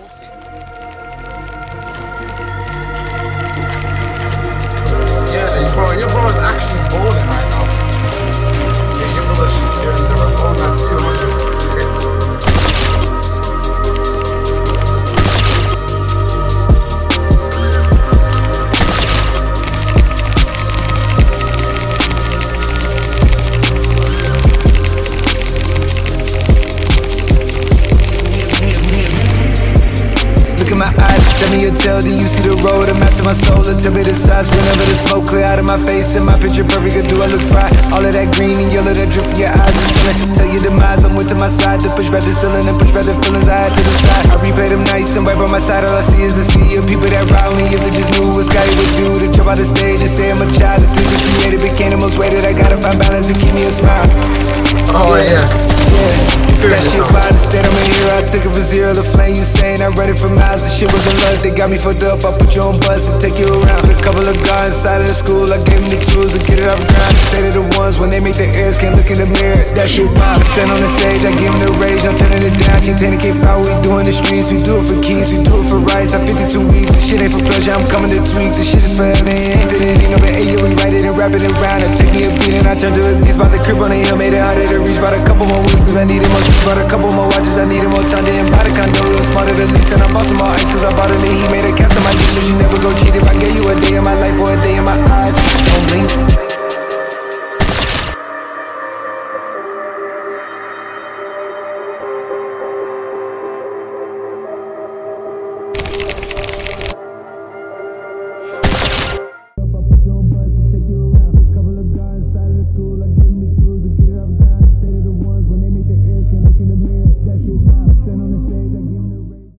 Yeah, your bro, your bro me your tale, do you see the road? I'm out to my soul, and tell me the size Whenever the smoke clear out of my face. And my picture perfect, or do I look fried? All of that green and yellow that drip from your eyes is killing Tell your demise, I'm with to my side. To push back the ceiling and push back the feelings I had to the side I replay them nights and right by my side. All I see is a sea of people that ride me. If they just knew what Scotty would do To jump out the stage and say I'm a child. The things that created became the most weighted. I gotta find balance and keep me a smile. Oh yeah. yeah, took it from zero to flame, you saying I read it for miles The shit wasn't love, they got me fucked up I put you on bus and take you around. A couple of guys inside of the school I gave them the tools to get it off ground. Say they're the ones when they make their ears Can't look in the mirror, that shit wild I stand on the stage, I give them the rage I'm turning it down, contain it, fight What we do in the streets, we do it for keys We do it for rights, I'm 52 weeks. This shit ain't for pleasure, I'm coming to tweak. This shit is forever, it? Ain't in over eight, yeah, we write it and wrap it around And take me a beat and I turn to a beast By the crib on the hill, made it harder to reach Bought a couple more weeks cause I needed more sleep Bought a couple more watches, I needed more time Didn't buy the condo, it was smarter to lease And I'm bought some more ice cause I bought it and he made a cast on my dish So you never go cheat if I gave you a day of my life or a day in my